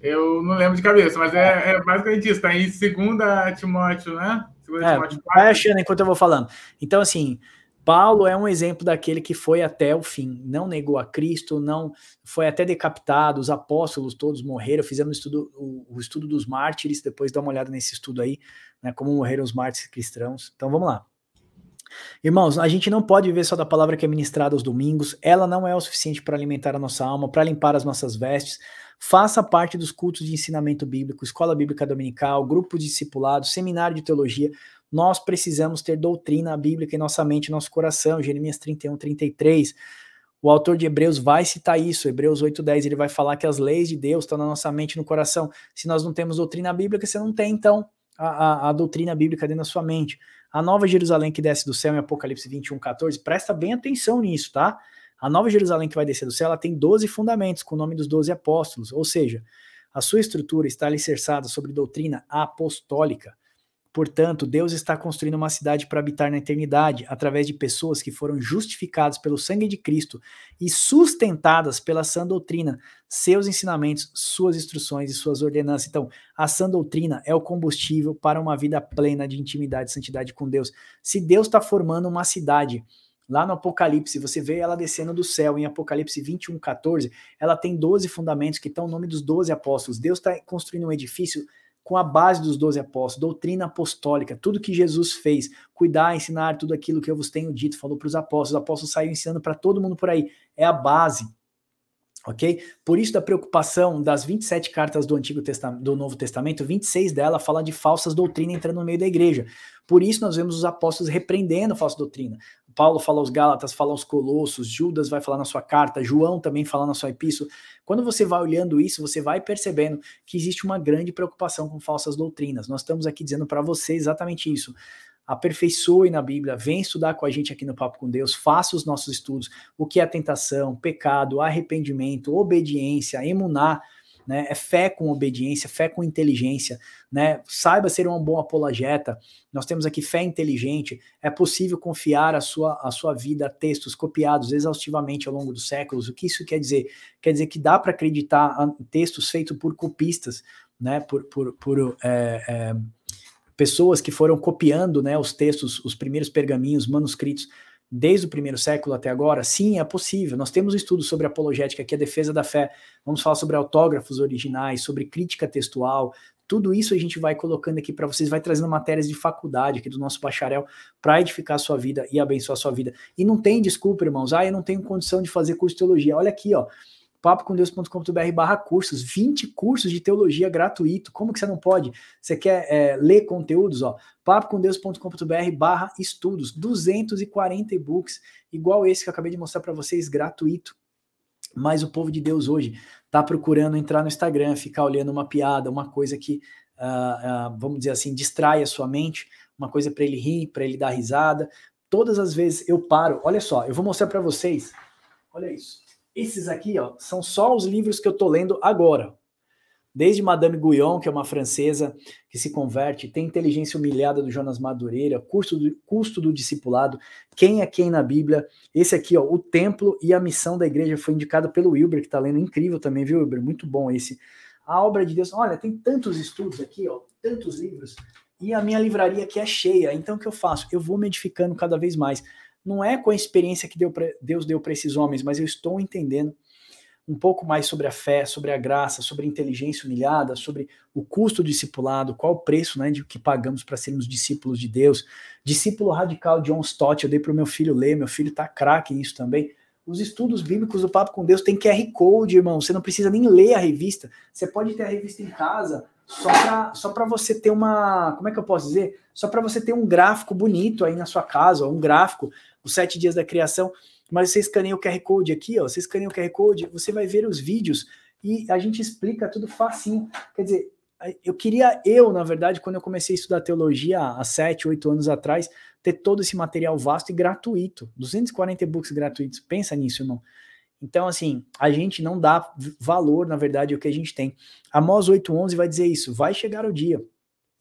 Eu não lembro de cabeça, mas é, é basicamente isso, tá em 2 Timóteo, né? 2 é, Timóteo 4. Vai achando enquanto eu vou falando. Então, assim, Paulo é um exemplo daquele que foi até o fim, não negou a Cristo, não foi até decapitado, os apóstolos todos morreram, fizemos estudo, o, o estudo dos mártires, depois dá uma olhada nesse estudo aí, né, como morreram os mártires cristãos. Então vamos lá. Irmãos, a gente não pode viver só da palavra que é ministrada aos domingos, ela não é o suficiente para alimentar a nossa alma, para limpar as nossas vestes. Faça parte dos cultos de ensinamento bíblico, escola bíblica dominical, grupo discipulado, seminário de teologia. Nós precisamos ter doutrina bíblica em nossa mente, em nosso coração. Jeremias 31, 33. O autor de Hebreus vai citar isso, Hebreus 8:10, ele vai falar que as leis de Deus estão na nossa mente, no coração. Se nós não temos doutrina bíblica, você não tem então a, a, a doutrina bíblica dentro da sua mente. A nova Jerusalém que desce do céu em Apocalipse 21, 14, presta bem atenção nisso, tá? A nova Jerusalém que vai descer do céu, ela tem 12 fundamentos com o nome dos 12 apóstolos, ou seja, a sua estrutura está alicerçada sobre doutrina apostólica. Portanto, Deus está construindo uma cidade para habitar na eternidade, através de pessoas que foram justificadas pelo sangue de Cristo e sustentadas pela sã doutrina, seus ensinamentos, suas instruções e suas ordenanças. Então, a sã doutrina é o combustível para uma vida plena de intimidade e santidade com Deus. Se Deus está formando uma cidade, lá no Apocalipse, você vê ela descendo do céu, em Apocalipse 21, 14, ela tem 12 fundamentos que estão no nome dos 12 apóstolos. Deus está construindo um edifício com a base dos doze apóstolos, doutrina apostólica, tudo que Jesus fez, cuidar, ensinar tudo aquilo que eu vos tenho dito, falou para os apóstolos, os apóstolos saíram ensinando para todo mundo por aí, é a base, ok? Por isso da preocupação das 27 cartas do Antigo Testamento, do Novo Testamento, 26 dela fala de falsas doutrinas entrando no meio da igreja. Por isso nós vemos os apóstolos repreendendo falsa doutrina. Paulo fala aos Gálatas, fala aos Colossos, Judas vai falar na sua carta, João também fala na sua epístola. Quando você vai olhando isso, você vai percebendo que existe uma grande preocupação com falsas doutrinas. Nós estamos aqui dizendo para você exatamente isso. Aperfeiçoe na Bíblia, vem estudar com a gente aqui no Papo com Deus, faça os nossos estudos. O que é tentação, pecado, arrependimento, obediência, emunar né? É fé com obediência, fé com inteligência, né? Saiba ser um bom apologeta. Nós temos aqui fé inteligente. É possível confiar a sua, a sua vida a textos copiados exaustivamente ao longo dos séculos. O que isso quer dizer? Quer dizer que dá para acreditar em textos feitos por copistas, né? Por, por, por é, é, pessoas que foram copiando, né? Os textos, os primeiros pergaminhos, manuscritos desde o primeiro século até agora? Sim, é possível. Nós temos um estudo sobre apologética, que é a defesa da fé. Vamos falar sobre autógrafos originais, sobre crítica textual. Tudo isso a gente vai colocando aqui para vocês, vai trazendo matérias de faculdade aqui do nosso bacharel para edificar a sua vida e abençoar a sua vida. E não tem desculpa, irmãos. Ah, eu não tenho condição de fazer curso de teologia. Olha aqui, ó papocomdeus.com.br barra cursos, 20 cursos de teologia gratuito. Como que você não pode? Você quer é, ler conteúdos? Ó, papocomdeus.com.br barra estudos, 240 e-books, igual esse que eu acabei de mostrar para vocês, gratuito. Mas o povo de Deus hoje está procurando entrar no Instagram, ficar olhando uma piada, uma coisa que, uh, uh, vamos dizer assim, distrai a sua mente, uma coisa para ele rir, para ele dar risada. Todas as vezes eu paro, olha só, eu vou mostrar para vocês, olha isso. Esses aqui, ó, são só os livros que eu tô lendo agora. Desde Madame Guyon, que é uma francesa que se converte, tem Inteligência Humilhada do Jonas Madureira, Custo do, Custo do Discipulado, Quem é Quem na Bíblia. Esse aqui, ó, O Templo e a Missão da Igreja, foi indicado pelo Wilber, que tá lendo incrível também, viu, Wilber? Muito bom esse. A obra de Deus. Olha, tem tantos estudos aqui, ó, tantos livros. E a minha livraria aqui é cheia. Então, o que eu faço? Eu vou me edificando cada vez mais não é com a experiência que deu pra, Deus deu para esses homens, mas eu estou entendendo um pouco mais sobre a fé, sobre a graça, sobre a inteligência humilhada, sobre o custo do discipulado, qual o preço né, de que pagamos para sermos discípulos de Deus. Discípulo radical John Stott, eu dei para o meu filho ler, meu filho está craque nisso também. Os estudos bíblicos do Papo com Deus tem QR Code, irmão. Você não precisa nem ler a revista. Você pode ter a revista em casa só para só você ter uma. Como é que eu posso dizer? Só para você ter um gráfico bonito aí na sua casa, um gráfico os sete dias da criação, mas você escaneia o QR Code aqui, ó, você escaneia o QR Code, você vai ver os vídeos e a gente explica tudo facinho. Quer dizer, eu queria, eu, na verdade, quando eu comecei a estudar teologia há sete, oito anos atrás, ter todo esse material vasto e gratuito. 240 e-books gratuitos. Pensa nisso, irmão. Então, assim, a gente não dá valor, na verdade, ao que a gente tem. Amós 8.11 vai dizer isso. Vai chegar o dia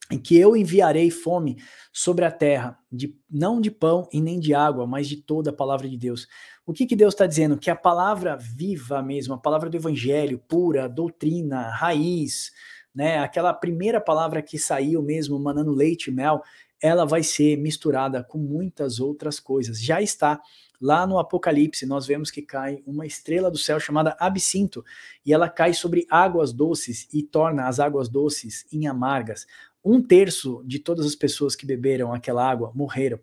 em que eu enviarei fome sobre a terra, de, não de pão e nem de água, mas de toda a palavra de Deus. O que, que Deus está dizendo? Que a palavra viva mesmo, a palavra do evangelho, pura, doutrina, raiz, né? Aquela primeira palavra que saiu mesmo, manando leite e mel, ela vai ser misturada com muitas outras coisas. Já está lá no Apocalipse, nós vemos que cai uma estrela do céu chamada Absinto, e ela cai sobre águas doces e torna as águas doces em amargas um terço de todas as pessoas que beberam aquela água morreram.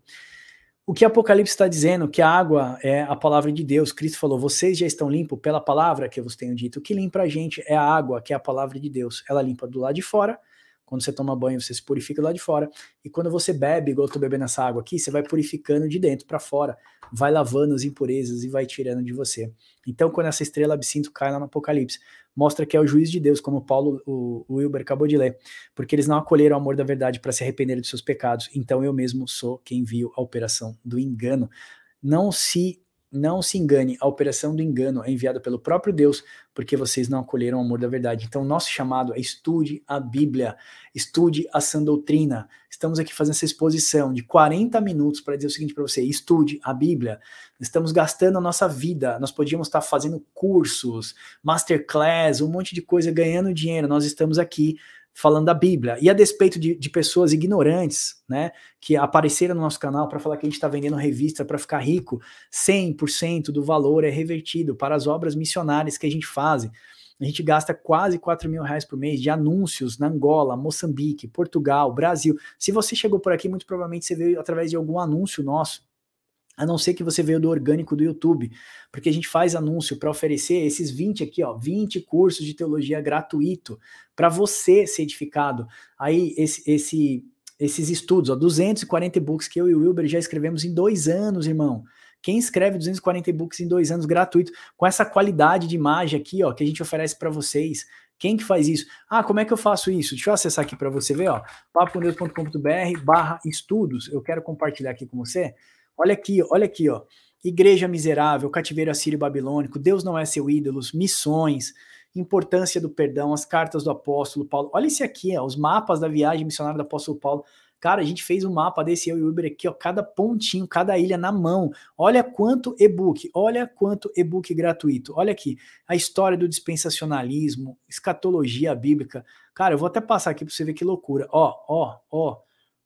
O que Apocalipse está dizendo? Que a água é a palavra de Deus. Cristo falou: vocês já estão limpos pela palavra que eu vos tenho dito. O que limpa a gente é a água, que é a palavra de Deus. Ela limpa do lado de fora quando você toma banho, você se purifica lá de fora. E quando você bebe, igual eu tô bebendo essa água aqui, você vai purificando de dentro para fora, vai lavando as impurezas e vai tirando de você. Então, quando essa estrela absinto cai lá no Apocalipse, mostra que é o juiz de Deus, como Paulo, o, o Wilber acabou de ler, porque eles não acolheram o amor da verdade para se arrepender de seus pecados. Então, eu mesmo sou quem viu a operação do engano. Não se não se engane, a operação do engano é enviada pelo próprio Deus, porque vocês não acolheram o amor da verdade. Então, nosso chamado é estude a Bíblia, estude a sã doutrina. Estamos aqui fazendo essa exposição de 40 minutos para dizer o seguinte para você: estude a Bíblia. Estamos gastando a nossa vida, nós podíamos estar fazendo cursos, masterclass, um monte de coisa, ganhando dinheiro. Nós estamos aqui falando da Bíblia. E a despeito de, de pessoas ignorantes, né, que apareceram no nosso canal para falar que a gente está vendendo revista para ficar rico, 100% do valor é revertido para as obras missionárias que a gente faz. A gente gasta quase 4 mil reais por mês de anúncios na Angola, Moçambique, Portugal, Brasil. Se você chegou por aqui, muito provavelmente você veio através de algum anúncio nosso a não ser que você veio do orgânico do YouTube, porque a gente faz anúncio para oferecer esses 20 aqui, ó, 20 cursos de teologia gratuito para você ser edificado. Aí esse, esse, esses estudos, ó, 240 e-books que eu e o Wilber já escrevemos em dois anos, irmão. Quem escreve 240 e-books em dois anos gratuito, com essa qualidade de imagem aqui, ó, que a gente oferece para vocês, quem que faz isso? Ah, como é que eu faço isso? Deixa eu acessar aqui para você ver, ó, papodeus.com.br barra estudos. Eu quero compartilhar aqui com você. Olha aqui, olha aqui, ó. Igreja miserável, cativeiro assírio babilônico, Deus não é seu ídolo, missões, importância do perdão, as cartas do apóstolo Paulo. Olha esse aqui, ó, os mapas da viagem missionária do apóstolo Paulo. Cara, a gente fez um mapa desse eu e o Uber aqui, ó, cada pontinho, cada ilha na mão. Olha quanto e-book, olha quanto e-book gratuito. Olha aqui, a história do dispensacionalismo, escatologia bíblica. Cara, eu vou até passar aqui para você ver que loucura. Ó, ó, ó.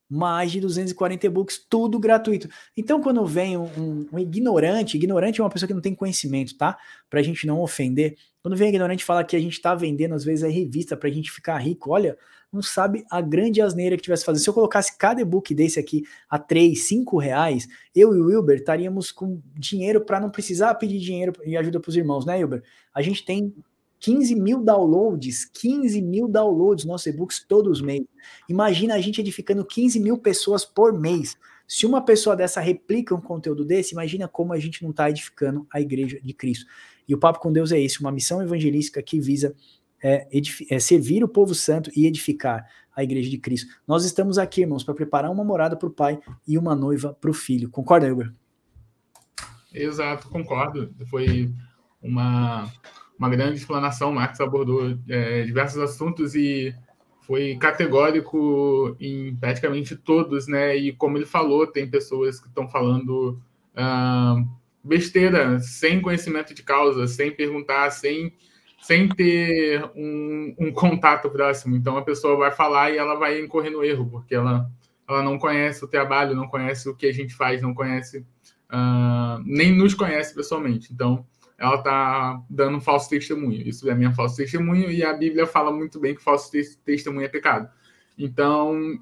Mais de 240 e-books, tudo gratuito. Então, quando vem um, um, um, ignorante, ignorante é uma pessoa que não tem conhecimento, tá? Pra gente não ofender. Quando vem ignorante falar que a gente tá vendendo, às vezes, a revista pra gente ficar rico, olha, não sabe a grande asneira que tivesse fazendo. Se eu colocasse cada e-book desse aqui a 3, 5 reais, eu e o Wilber estaríamos com dinheiro para não precisar pedir dinheiro e ajuda pros irmãos, né, Wilber? A gente tem 15 mil downloads, 15 mil downloads nossos e-books todos os meses. Imagina a gente edificando 15 mil pessoas por mês. Se uma pessoa dessa replica um conteúdo desse, imagina como a gente não está edificando a igreja de Cristo. E o Papo com Deus é esse, uma missão evangelística que visa é, é servir o povo santo e edificar a igreja de Cristo. Nós estamos aqui, irmãos, para preparar uma morada para o pai e uma noiva para o filho. Concorda, Hugo? Exato, concordo. Foi uma uma grande explanação. Marx abordou é, diversos assuntos e foi categórico em praticamente todos, né? E como ele falou, tem pessoas que estão falando uh, besteira, sem conhecimento de causa, sem perguntar, sem, sem ter um, um, contato próximo. Então a pessoa vai falar e ela vai incorrer no erro, porque ela, ela não conhece o trabalho, não conhece o que a gente faz, não conhece, uh, nem nos conhece pessoalmente. Então ela está dando um falso testemunho. Isso é minha falso testemunho e a Bíblia fala muito bem que falso testemunho é pecado. Então,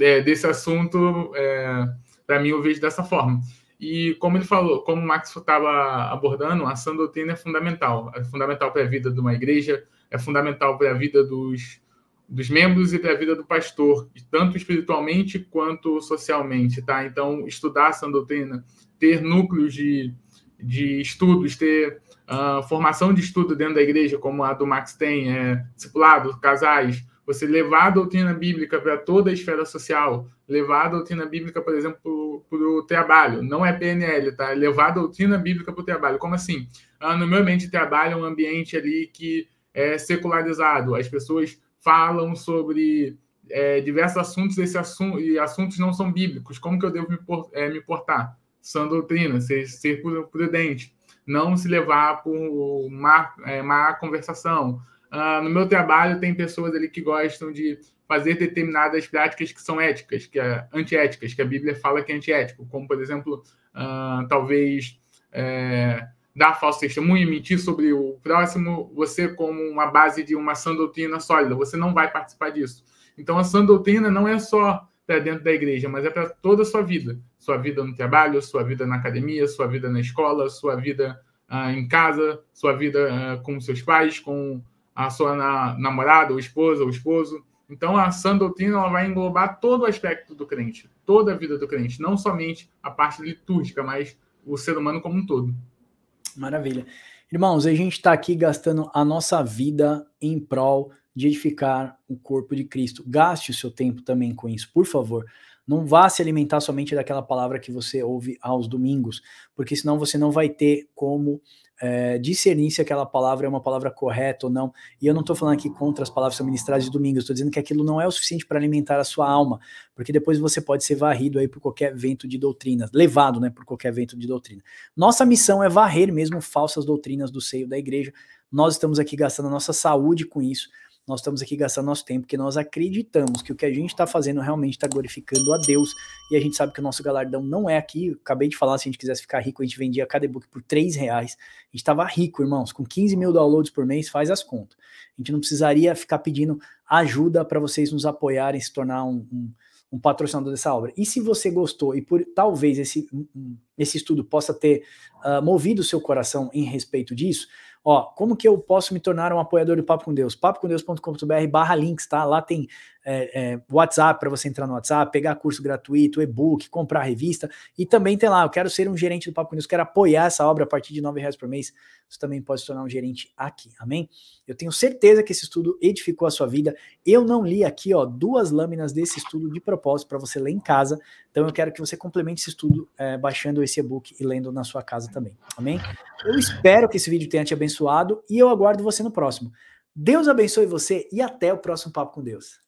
é, desse assunto, é, para mim, eu vejo dessa forma. E como ele falou, como o Max estava abordando, a sã doutrina é fundamental. É fundamental para a vida de uma igreja, é fundamental para a vida dos, dos membros e para a vida do pastor, tanto espiritualmente quanto socialmente, tá? Então, estudar a sã doutrina, ter núcleos de de estudos, ter uh, formação de estudo dentro da igreja, como a do Max tem, é, discipulado, casais, você levar a doutrina bíblica para toda a esfera social, levar a doutrina bíblica, por exemplo, para o trabalho, não é PNL, tá? É levar a doutrina bíblica para o trabalho. Como assim? Ah, no meu ambiente de trabalho é um ambiente ali que é secularizado, as pessoas falam sobre é, diversos assuntos esse assunto, e assuntos não são bíblicos, como que eu devo me, por, é, me portar? Sã doutrina, ser, ser prudente, não se levar por má, é, má conversação. Uh, no meu trabalho, tem pessoas ali que gostam de fazer determinadas práticas que são éticas, que é antiéticas, que a Bíblia fala que é antiético, como, por exemplo, uh, talvez é, dar falso testemunho, mentir sobre o próximo, você como uma base de uma sã doutrina sólida, você não vai participar disso. Então, a sã doutrina não é só para dentro da igreja, mas é para toda a sua vida. Sua vida no trabalho, sua vida na academia, sua vida na escola, sua vida ah, em casa, sua vida ah, com seus pais, com a sua na, namorada, ou esposa, ou esposo. Então, a sã doutrina ela vai englobar todo o aspecto do crente, toda a vida do crente, não somente a parte litúrgica, mas o ser humano como um todo. Maravilha. Irmãos, a gente está aqui gastando a nossa vida em prol de edificar o corpo de Cristo. Gaste o seu tempo também com isso, por favor. Não vá se alimentar somente daquela palavra que você ouve aos domingos, porque senão você não vai ter como é, discernir se aquela palavra é uma palavra correta ou não. E eu não estou falando aqui contra as palavras ministradas de domingo, estou dizendo que aquilo não é o suficiente para alimentar a sua alma, porque depois você pode ser varrido aí por qualquer vento de doutrina, levado né, por qualquer vento de doutrina. Nossa missão é varrer mesmo falsas doutrinas do seio da igreja. Nós estamos aqui gastando a nossa saúde com isso nós estamos aqui gastando nosso tempo, porque nós acreditamos que o que a gente está fazendo realmente está glorificando a Deus, e a gente sabe que o nosso galardão não é aqui. Eu acabei de falar, se a gente quisesse ficar rico, a gente vendia cada e-book por 3 reais. A gente estava rico, irmãos, com 15 mil downloads por mês, faz as contas. A gente não precisaria ficar pedindo ajuda para vocês nos apoiarem, se tornar um, um um patrocinador dessa obra. E se você gostou e por talvez esse, esse estudo possa ter uh, movido o seu coração em respeito disso, Ó, como que eu posso me tornar um apoiador do Papo com Deus? papocomdeus.com.br barra links, tá? Lá tem é, é, WhatsApp para você entrar no WhatsApp, pegar curso gratuito, e-book, comprar revista. E também tem lá, eu quero ser um gerente do Papo com Deus, quero apoiar essa obra a partir de R$ reais por mês. Você também pode se tornar um gerente aqui, amém? Eu tenho certeza que esse estudo edificou a sua vida. Eu não li aqui, ó, duas lâminas desse estudo de propósito para você ler em casa. Então eu quero que você complemente esse estudo é, baixando esse e-book e lendo na sua casa também, amém? Eu espero que esse vídeo tenha te abençoado e eu aguardo você no próximo. Deus abençoe você e até o próximo Papo com Deus.